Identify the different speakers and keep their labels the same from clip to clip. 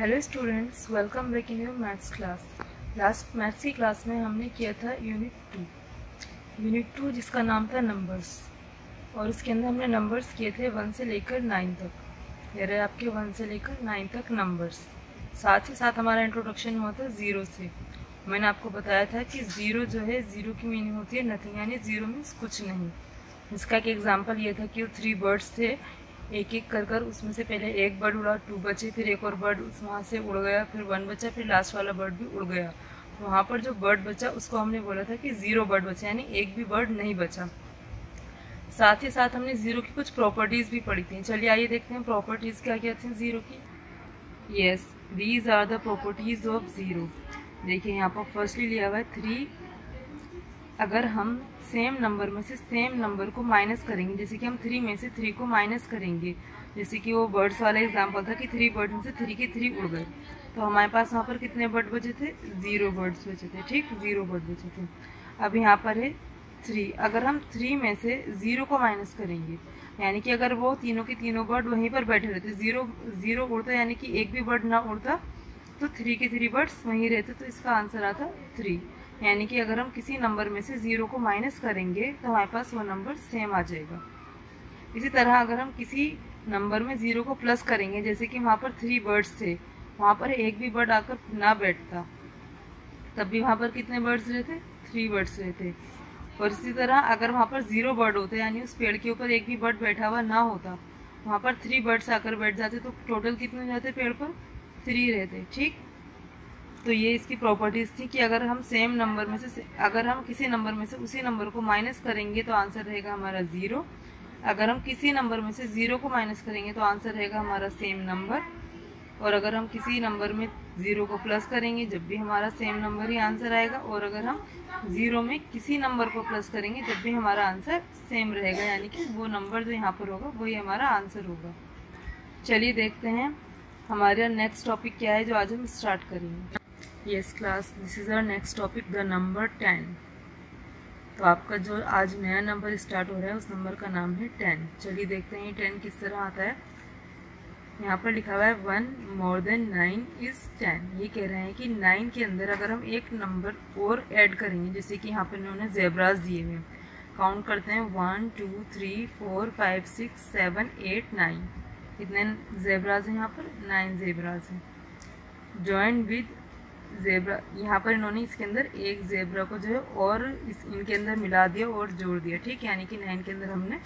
Speaker 1: Hello students welcome back in your maths class last maths की class में हमने किया था यूनिट टू यूनिट टू जिसका नाम था नंबर्स और उसके अंदर हमने नंबर्स किए थे वन से लेकर नाइन तक. ये रहे आपके वन से लेकर नाइन तक नंबर्स साथ ही साथ हमारा इंट्रोडक्शन हुआ था ज़ीरो से. मैंने आपको बताया था कि ज़ीरो जो है ज़ीरो की मीनिंग होती है नथिंग यानी ज़ीरो मीन्स कुछ नहीं. इसका एक एग्ज़ाम्पल ये था कि वो थ्री बर्ड्स थे एक एक कर कर उसमें से पहले एक बर्ड उड़ा टू बचे, फिर एक और बर्ड उस वहाँ से उड़ गया, फिर वन बचा, फिर लास्ट वाला बर्ड भी उड़ गया। वहाँ पर जो बर्ड बचा, उसको हमने बोला था कि ज़ीरो बर्ड बचा, यानी एक भी बर्ड नहीं बचा। साथ ही साथ हमने ज़ीरो की कुछ प्रॉपर्टीज़ भी पढ़ी थी। चलिए आइए देखते हैं प्रॉपर्टीज़ क्या क्या थी ज़ीरो की। Yes these are the properties of zero देखिए यहाँ पर फर्स्टली लिया हुआ है थ्री अगर हम सेम नंबर में से सेम नंबर को माइनस करेंगे, जैसे कि हम थ्री में से थ्री को माइनस करेंगे, जैसे कि वो बर्ड्स वाला एग्ज़ाम्पल था कि थ्री बर्ड में से थ्री के थ्री उड़ गए। तो हमारे पास वहाँ पर कितने बर्ड बचे थे? ज़ीरो बर्ड्स बचे थे, ठीक? ज़ीरो बर्ड बचे थे। अब यहाँ पर है थ्री अगर हम थ्री में से ज़ीरो को माइनस करेंगे, यानी कि अगर वो तीनों के तीनों बर्ड वहीं पर बैठे रहते ज़ीरो ज़ीरो उड़ता, यानी कि एक भी बर्ड ना उड़ता तो थ्री के थ्री बर्ड्स वहीं रहते तो इसका आंसर आता थ्री यानी कि अगर हम किसी नंबर में से ज़ीरो को माइनस करेंगे तो हमारे पास वो नंबर सेम आ जाएगा। इसी तरह अगर हम किसी नंबर में ज़ीरो को प्लस करेंगे, जैसे कि वहाँ पर थ्री बर्ड्स थे, वहाँ पर एक भी बर्ड आकर ना बैठता, तब भी वहाँ पर कितने बर्ड्स रहते? थ्री बर्ड्स रहते। और इसी तरह अगर वहाँ पर ज़ीरो बर्ड होते, यानी उस पेड़ के ऊपर एक भी बर्ड बैठा हुआ ना होता, वहाँ पर थ्री बर्ड्स आकर बैठ जाते तो टोटल कितने जाते पेड़ पर? थ्री रहते, ठीक? तो ये इसकी प्रॉपर्टीज़ थी कि अगर हम सेम नंबर में से अगर हम किसी नंबर में से उसी नंबर को माइनस करेंगे तो आंसर रहेगा हमारा ज़ीरो अगर हम किसी नंबर में से ज़ीरो को माइनस करेंगे तो आंसर रहेगा हमारा सेम नंबर और अगर हम किसी नंबर में ज़ीरो को प्लस करेंगे, जब भी हमारा सेम नंबर ही आंसर आएगा. और अगर हम ज़ीरो में किसी नंबर को प्लस करेंगे, जब भी हमारा आंसर सेम रहेगा. यानी कि वो नंबर जो यहाँ पर होगा, वही हमारा आंसर होगा. चलिए देखते हैं हमारा नेक्स्ट टॉपिक क्या है जो आज हम स्टार्ट करेंगे. Yes class this is our next topic the number ten तो आपका जो आज नया नंबर स्टार्ट हो रहा है, उस नंबर का नाम है टेन चलिए देखते हैं टेन किस तरह आता है। यहाँ पर लिखा हुआ है one more than nine is ten ये कह रहे हैं कि नाइन के अंदर अगर हम एक नंबर और ऐड करेंगे, जैसे कि यहाँ पर इन्होंने जेबराज दिए हुए काउंट करते हैं one two three four five six seven eight nine कितने जेबराज हैं यहाँ पर? नाइन जेबराज हैं। ज्वाइन विद जेबरा, यहाँ पर इन्होंने इसके अंदर एक जेबरा को जो है और इस, इनके अंदर मिला दिया और जोड़ दिया, ठीक? है यानी कि नाइन के अंदर हमने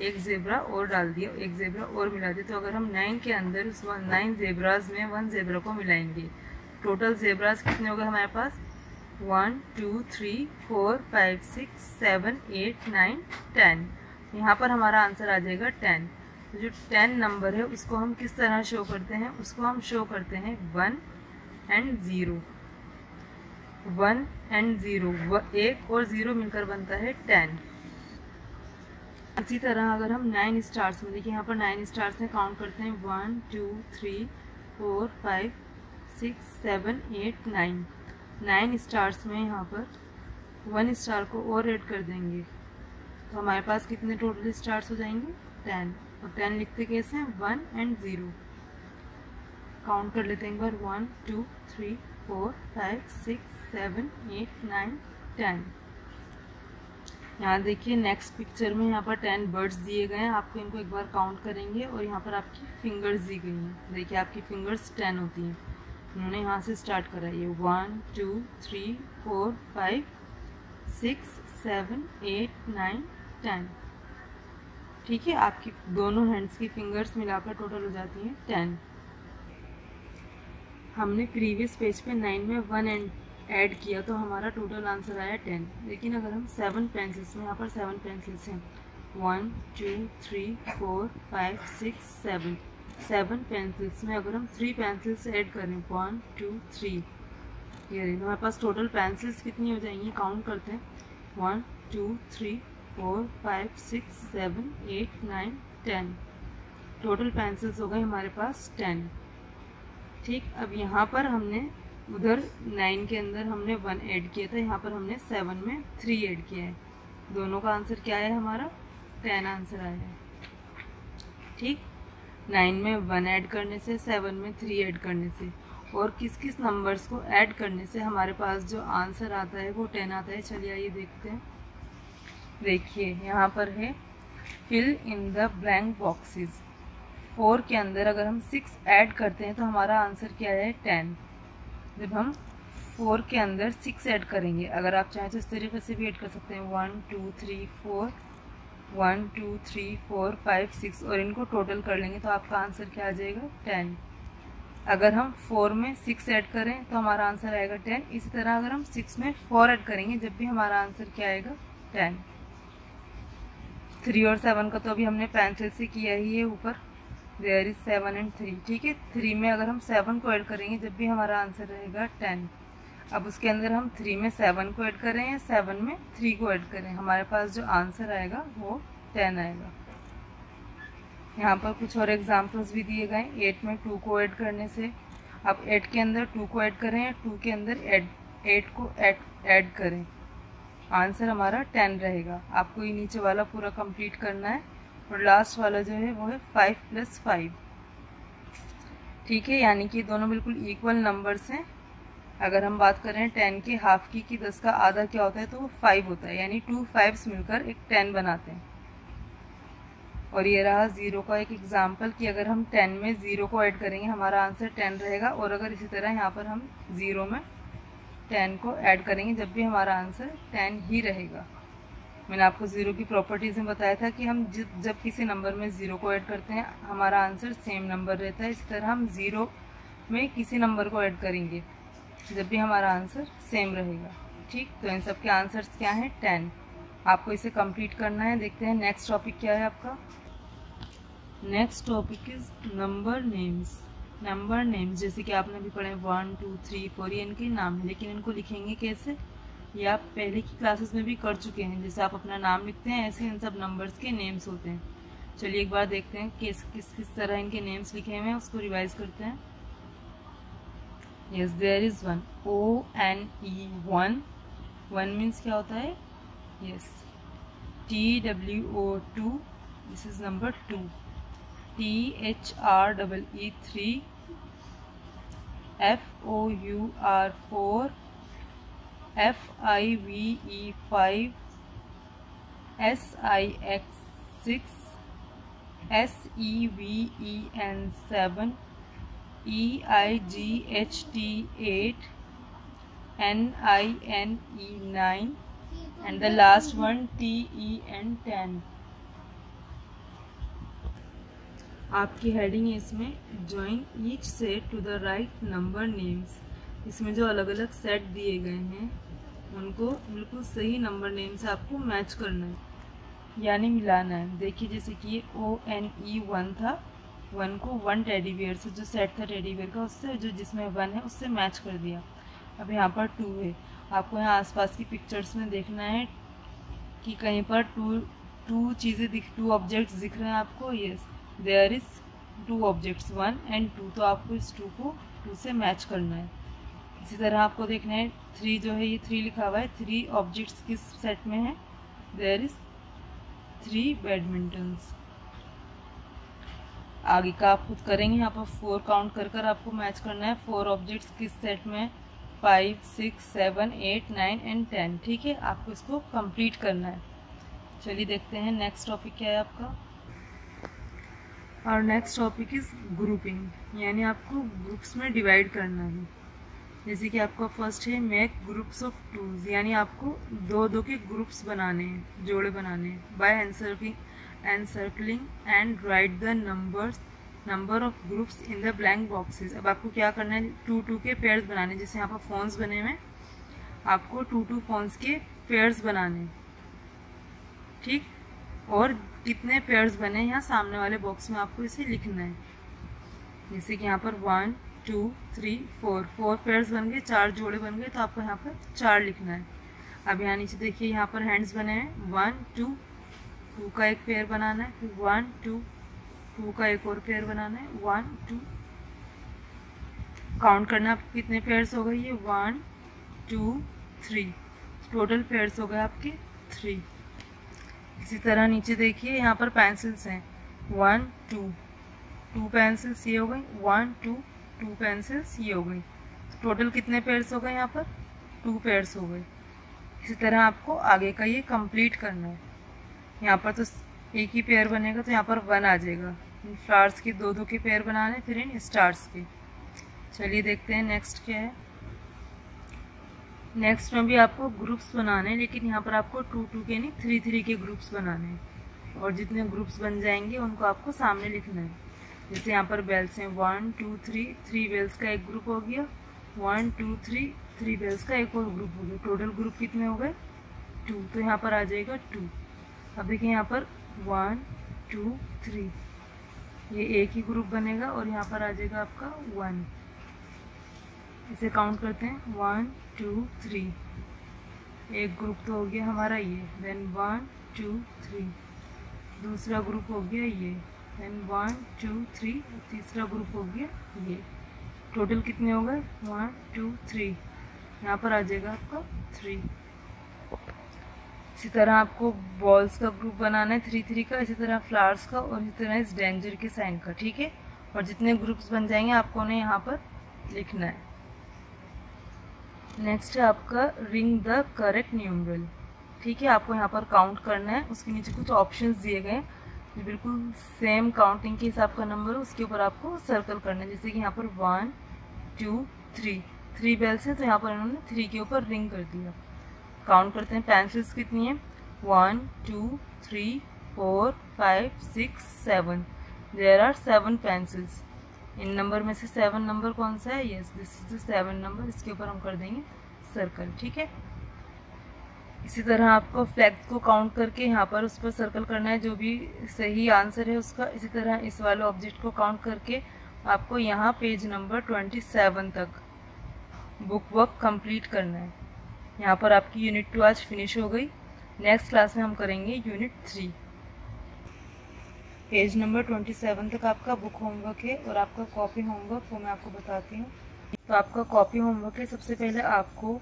Speaker 1: एक जेबरा और डाल दिया, एक जेबरा और मिला दिया। तो अगर हम नाइन के अंदर उस नाइन जेबराज में वन जेबरा को मिलाएँगे, टोटल जेबराज कितने हो गए हमारे पास? One, two, three, four, five, six, seven, eight, nine, ten. यहाँ पर हमारा आंसर आ जाएगा टेन। तो जो टेन नंबर है, उसको हम किस तरह शो करते हैं? उसको हम शो करते हैं one and zero one and zero एक और ज़ीरो मिलकर बनता है टेन इसी तरह अगर हम नाइन स्टार्स में, देखिए यहाँ पर नाइन स्टार्स में काउंट करते हैं. One two three four five six seven eight nine nine stars में यहाँ पर वन स्टार को और ऐड कर देंगे. तो हमारे पास कितने टोटल स्टार्स हो जाएँगे? टेन और टेन लिखते कैसे हैं? वन एंड ज़ीरो काउंट कर लेते हैं एक बार। One two three four five six seven eight nine ten यहाँ देखिए नेक्स्ट पिक्चर में यहाँ पर टेन बर्ड्स दिए गए हैं। आपको इनको एक बार काउंट करेंगे और यहाँ पर आपकी फिंगर्स दी गई हैं। देखिए आपकी फिंगर्स टेन होती हैं। उन्होंने यहाँ से स्टार्ट करा ये one two three four five six seven eight nine ten ठीक है? आपकी दोनों हैंड्स की फिंगर्स मिलाकर टोटल हो जाती हैं टेन हमने प्रीवियस पेज पे नाइन में वन एंड ऐड किया तो हमारा टोटल आंसर आया टेन लेकिन अगर हम सेवन पेंसिल्स में यहाँ पर सेवन पेंसिल्स हैं. One two three four five six seven seven pencils में अगर हम थ्री पेंसिल्स ऐड करें वन टू थ्री ये रही हमारे पास टोटल पेंसिल्स कितनी हो जाएँगी? काउंट करते हैं. One two three four five six seven eight nine ten total pencils हो गए हमारे पास टेन ठीक, अब यहाँ पर हमने उधर नाइन के अंदर हमने वन ऐड किया था, यहाँ पर हमने सेवन में थ्री ऐड किया है। दोनों का आंसर क्या है हमारा? टेन आंसर आया है। ठीक नाइन में वन ऐड करने से सेवन में थ्री ऐड करने से, और किस किस नंबर्स को ऐड करने से हमारे पास जो आंसर आता है, वो टेन आता है। चलिए आइए देखते हैं। देखिए, यहाँ पर है fill in the blank boxes four के अंदर अगर हम सिक्स ऐड करते हैं तो हमारा आंसर क्या है टेन। जब हम फोर के अंदर सिक्स ऐड करेंगे, अगर आप चाहें तो इस तरीके से भी ऐड कर सकते हैं। One, two, three, four, one, two, three, four, five, six, और इनको टोटल कर लेंगे तो आपका आंसर क्या आ जाएगा टेन। अगर हम फोर में सिक्स ऐड करें तो हमारा आंसर आएगा टेन। इसी तरह अगर हम सिक्स में फोर ऐड करेंगे, जब भी हमारा आंसर क्या आएगा टेन। थ्री और सेवन का तो अभी हमने पेंसिल से किया ही है ऊपर। There is seven and three ठीक है? थ्री में अगर हम सेवन को ऐड करेंगे, जब भी हमारा आंसर रहेगा टेन अब उसके अंदर हम थ्री में सेवन को ऐड करें या सेवन में थ्री को ऐड करें? हमारे पास जो आंसर आएगा, वो टेन आएगा. यहाँ पर कुछ और एग्जाम्पल्स भी दिए गए एट में टू को ऐड करने से, अब एट के अंदर टू को ऐड करें या टू के अंदर एड एट को ऐड ऐड करें. आंसर हमारा टेन रहेगा. आपको ये नीचे वाला पूरा कंप्लीट करना है. और लास्ट वाला जो है वो है फाइव प्लस फाइव ठीक है, यानी कि दोनों बिल्कुल इक्वल नंबर्स हैं। अगर हम बात करें टेन के हाफ़ की, कि दस का आधा क्या होता है तो वो फाइव होता है। यानी टू फाइव्स मिलकर एक टेन बनाते हैं। और ये रहा ज़ीरो का एक एग्ज़ाम्पल कि अगर हम टेन में ज़ीरो को ऐड करेंगे, हमारा आंसर टेन रहेगा। और अगर इसी तरह यहाँ पर हम ज़ीरो में टेन को ऐड करेंगे, जब भी हमारा आंसर टेन ही रहेगा। मैंने आपको ज़ीरो की प्रॉपर्टीज़ में बताया था कि हम जब जब किसी नंबर में ज़ीरो को ऐड करते हैं, हमारा आंसर सेम नंबर रहता है। इसी तरह हम ज़ीरो में किसी नंबर को ऐड करेंगे, जब भी हमारा आंसर सेम रहेगा। ठीक? तो इन सब के आंसर्स क्या हैं? टेन आपको इसे कंप्लीट करना है। देखते हैं नेक्स्ट टॉपिक क्या है आपका। Next topic is number names number names जैसे कि आपने अभी पढ़े वन टू थ्री फोर ये इनके नाम है, लेकिन इनको लिखेंगे कैसे? ये आप पहले की क्लासेस में भी कर चुके हैं। जैसे आप अपना नाम लिखते हैं, ऐसे इन सब नंबर्स के नेम्स होते हैं। चलिए एक बार देखते हैं किस किस किस तरह इनके नेम्स लिखे हुए हैं, उसको रिवाइज करते हैं। Yes there is one. O n e one. One means क्या होता है? Yes. T w O two. This is number two. T h r double e three. F o u r four. F I V E five S I X six S E V E N seven E I G H T eight N I N E nine and the last one T E N ten आपकी heading है इसमें join each set to the right number names इसमें जो अलग अलग set दिए गए हैं उनको बिल्कुल सही नंबर नेम से आपको मैच करना है। यानी मिलाना है। देखिए, जैसे कि ओ एन ई वन था वन को वन टेडी बियर से, जो सेट था टेडी बियर का, उससे जो जिसमें वन है, उससे मैच कर दिया। अब यहाँ पर टू है। आपको यहाँ आसपास की पिक्चर्स में देखना है कि कहीं पर टू टू चीज़ें दिख टू ऑब्जेक्ट्स दिख रहे हैं आपको। Yes there is two objects one and two तो आपको इस टू को टू से मैच करना है। इसी तरह आपको देखना है थ्री जो है, ये थ्री लिखा हुआ है थ्री ऑब्जेक्ट्स किस सेट में है? देर इज़ थ्री बैडमिंटन्स आगे का आप खुद करेंगे, यहाँ पर फोर काउंट कर कर आपको मैच करना है फोर ऑब्जेक्ट्स किस सेट में five six seven eight nine and ten ठीक है? आपको इसको कंप्लीट करना है। चलिए देखते हैं नेक्स्ट टॉपिक क्या है आपका? और नेक्स्ट टॉपिक इज़ ग्रुपिंग यानी आपको ग्रुप्स में डिवाइड करना है। जैसे कि आपका फ़र्स्ट है मेक ग्रुप्स ऑफ़ टूज यानी आपको दो दो के ग्रुप्स बनाने हैं, जोड़े बनाने हैं। बाय की and circling and write the numbers number of groups in the blank boxes अब आपको क्या करना है? टू टू के पेयर्स बनाने जैसे यहाँ पर फोन्स बने हुए आपको टू टू फोन्स के पेयर्स बनाने ठीक? और कितने पेयर्स बने यहाँ सामने वाले बॉक्स में आपको इसे लिखना है। जैसे कि यहाँ पर one two three four four pairs बन गए, चार जोड़े बन गए तो आपको यहाँ पर चार लिखना है। अब यहाँ नीचे देखिए, यहाँ पर हैंड्स बने हैं। वन टू टू का एक पेयर बनाना है। फिर वन टू टू का एक और पेयर बनाना है। वन टू काउंट करना आपके कितने पेयर्स हो गए ये? One two three total pairs हो गए आपके थ्री इसी तरह नीचे देखिए, यहाँ पर पेंसिल्स हैं। वन टू टू पेंसिल्स ये हो गई वन टू टू पेंसिल्स ये हो गई। टोटल कितने पेयर्स हो गए यहाँ पर? टू पेयर्स हो गए। इसी तरह आपको आगे का ये कंप्लीट करना है। यहाँ पर तो एक ही पेयर बनेगा तो यहाँ पर वन आ जाएगा। इन फ्लावर्स के दो दो के पेयर बनाने फिर इन स्टार्स के। चलिए देखते हैं नेक्स्ट क्या है। नेक्स्ट में भी आपको ग्रुप्स बनाने हैं, लेकिन यहाँ पर आपको टू टू के नहीं थ्री थ्री के ग्रुप्स बनाने हैं। और जितने ग्रुप्स बन जाएँगे, उनको आपको सामने लिखना है। जैसे यहाँ पर बेल्स हैं। One two three three bells का एक ग्रुप हो गया। One two three three bells का एक और ग्रुप हो गया। टोटल ग्रुप कितने हो गए? टू तो यहाँ पर आ जाएगा टू अब देखिए यहाँ पर वन टू थ्री ये एक ही ग्रुप बनेगा और यहाँ पर आ जाएगा आपका वन इसे काउंट करते हैं। वन टू थ्री एक ग्रुप तो हो गया हमारा ये। देन वन टू थ्री दूसरा ग्रुप हो गया ये। देन वन टू थ्री तीसरा ग्रुप हो गया, ये। टोटल कितने हो गए? वन टू थ्री यहाँ पर आ जाएगा आपका थ्री इसी तरह आपको बॉल्स का ग्रुप बनाना है थ्री थ्री का, इसी तरह फ्लावर्स का और इसी तरह इस डेंजर के साइन का, ठीक है? और जितने ग्रुप्स बन जाएँगे, आपको उन्हें यहाँ पर लिखना है। नेक्स्ट है आपका रिंग द करेक्ट न्यूमरल ठीक है, आपको यहाँ पर काउंट करना है। उसके नीचे कुछ ऑप्शंस दिए गए जो, बिल्कुल सेम काउंटिंग के हिसाब का नंबर है, उसके ऊपर आपको सर्कल करना है। जैसे कि यहाँ पर one two three three bells है तो यहाँ पर इन्होंने थ्री के ऊपर रिंग कर दिया। काउंट करते हैं पेंसिल्स कितनी है? One two three four five six seven there are seven pencils in number में से सेवन नंबर कौन सा है? Yes this is the seven number इसके ऊपर हम कर देंगे सर्कल ठीक है? इसी तरह आपको फ्लैग को काउंट करके यहाँ पर उस पर सर्कल करना है, जो भी सही आंसर है उसका, इसी तरह इस वाले ऑब्जेक्ट को काउंट करके आपको यहाँ पेज नंबर ट्वेंटी सेवन तक बुक वर्क कंप्लीट करना है। यहाँ पर आपकी यूनिट टू आज फिनिश हो गई। नेक्स्ट क्लास में हम करेंगे unit three page number twenty seven तक आपका बुक होमवर्क है और आपका कॉपी होमवर्क वो मैं आपको बताती हूँ। तो आपका कॉपी होमवर्क है, सबसे पहले आपको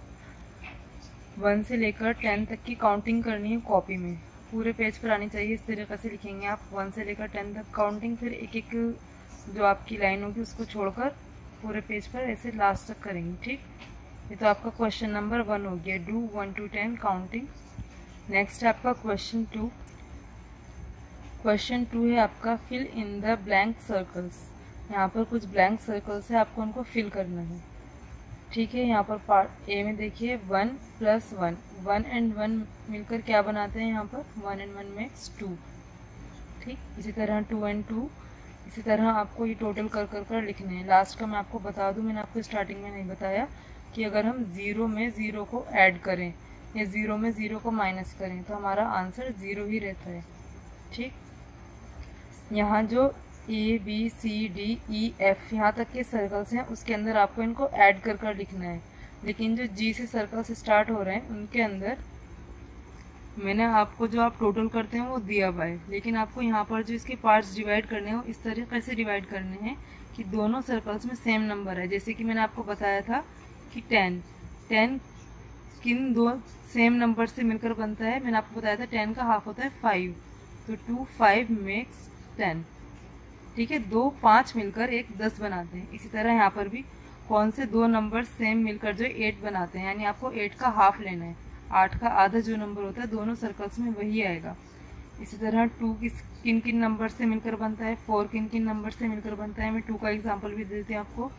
Speaker 1: वन से लेकर टेन तक की काउंटिंग करनी है कॉपी में। पूरे पेज पर आनी चाहिए, इस तरीके से लिखेंगे आप। वन से लेकर टेन तक काउंटिंग फिर एक एक जो आपकी लाइन होगी उसको छोड़कर पूरे पेज पर ऐसे लास्ट तक करेंगे, ठीक? ये तो आपका क्वेश्चन नंबर वन हो गया। Do one two ten counting next आपका क्वेश्चन टू क्वेश्चन टू है आपका fill in the blank circles यहाँ पर कुछ ब्लैंक सर्कल्स है, आपको उनको फिल करना है। ठीक है, यहाँ पर पार्ट ए में देखिए one plus one one and one मिलकर क्या बनाते हैं यहाँ पर? One and one makes two ठीक, इसी तरह टू एंड टू इसी तरह आपको ये टोटल कर कर कर लिखने हैं। लास्ट का मैं आपको बता दूँ, मैंने आपको स्टार्टिंग में नहीं बताया कि अगर हम ज़ीरो में ज़ीरो को ऐड करें या ज़ीरो में ज़ीरो को माइनस करें तो हमारा आंसर ज़ीरो ही रहता है। ठीक, यहाँ जो A B C D E F यहाँ तक के सर्कल्स हैं, उसके अंदर आपको इनको ऐड कर कर लिखना है। लेकिन जो जी से सर्कल्स स्टार्ट हो रहे हैं, उनके अंदर मैंने आपको जो आप टोटल करते हैं, वो दिया हुआ है। लेकिन आपको यहाँ पर जो इसके पार्ट्स डिवाइड करने हैं इस तरीके से डिवाइड करने हैं कि दोनों सर्कल्स में सेम नंबर है। जैसे कि मैंने आपको बताया था कि टेन टेन किन दो सेम नंबर से मिलकर बनता है? मैंने आपको बताया था टेन का हाफ़ होता है फाइव तो टू फाइव मेक्स टेन ठीक है, दो पाँच मिलकर एक दस बनाते हैं। इसी तरह यहाँ पर भी कौन से दो नंबर सेम मिलकर जो एट बनाते हैं, यानी आपको एट का हाफ़ लेना है। आठ का आधा जो नंबर होता है, दोनों सर्कल्स में वही आएगा। इसी तरह टू किस, किन किन नंबर से मिलकर बनता है? फोर किन किन नंबर से मिलकर बनता है? मैं टू का एग्ज़ाम्पल भी देती हूँ आपको।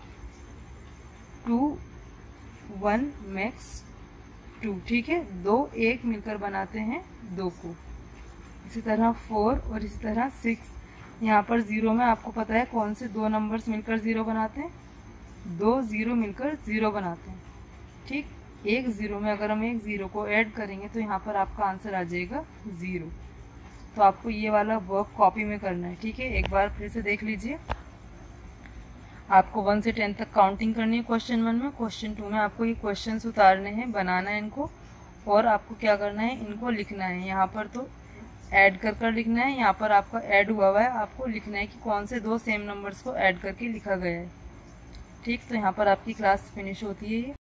Speaker 1: टू वन मैक्स टू ठीक है? दो, एक मिलकर बनाते हैं, दो को। इसी तरह फोर और इसी तरह सिक्स यहाँ पर ज़ीरो में आपको पता है कौन से दो नंबर्स मिलकर ज़ीरो बनाते हैं? दो ज़ीरो मिलकर ज़ीरो बनाते हैं। ठीक? एक ज़ीरो में अगर हम एक ज़ीरो को ऐड करेंगे तो यहाँ पर आपका आंसर आ जाएगा ज़ीरो। तो आपको ये वाला वर्क कॉपी में करना है। ठीक है? एक बार फिर से देख लीजिए। आपको वन से टेन तक काउंटिंग करनी है क्वेश्चन वन में। क्वेश्चन टू में आपको ये क्वेश्चन उतारने हैं, बनाना है इनको। और आपको क्या करना है? इनको लिखना है। यहाँ पर तो ऐड कर कर लिखना है। यहाँ पर आपका ऐड हुआ हुआ है। आपको लिखना है कि कौन से दो सेम नंबर्स को ऐड करके लिखा गया है। ठीक तो यहाँ पर आपकी क्लास फिनिश होती है